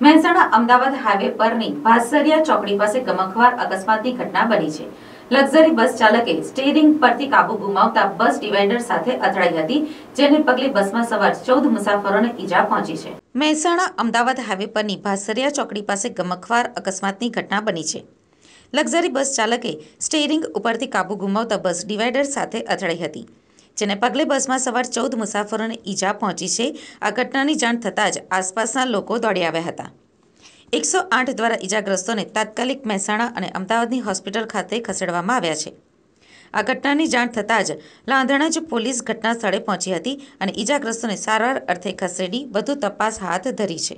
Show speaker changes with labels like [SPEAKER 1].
[SPEAKER 1] Mehsana Ahmedabad highway પરની ભાસરિયા ચોકડી પાસે ગમખવાર અકસ્માતની ઘટના બની છે. લક્ઝરી બસ ચાલકે સ્ટીરિંગ પરથી કાબુ ગુમાવતા બસ ડિવાઇડર સાથે અથડાઈ હતી, જેને પગલે બસમાં સવાર ચૌદ મુસાફરોને ઈજા પહોંચી છે. મહેસાણા અમદાવાદ હાઈવે પરની ભાસરિયા ચોકડી પાસે ગમખવાર અકસ્માતની ઘટના બની છે. લક્ઝરી બસ ચાલકે સ્ટેરિંગ ઉપરથી કાબુ ગુમાવતા બસ ડિવાઇડર સાથે અથડાઈ હતી. જેને પગલે બસમાં સવાર ચૌદ મુસાફરોને ઈજા પહોંચી છે. આ ઘટનાની જાણ થતાં જ આસપાસના લોકો દોડી આવ્યા હતા. એકસો આઠ દ્વારા ઈજાગ્રસ્તોને તાત્કાલિક મહેસાણા અને અમદાવાદની હોસ્પિટલ ખાતે ખસેડવામાં આવ્યા છે. આ ઘટનાની જાણ થતાં જ લાંધણજ પોલીસ ઘટના સ્થળે પહોંચી હતી અને ઈજાગ્રસ્તોને સારવાર અર્થે ખસેડી વધુ તપાસ હાથ ધરી છે.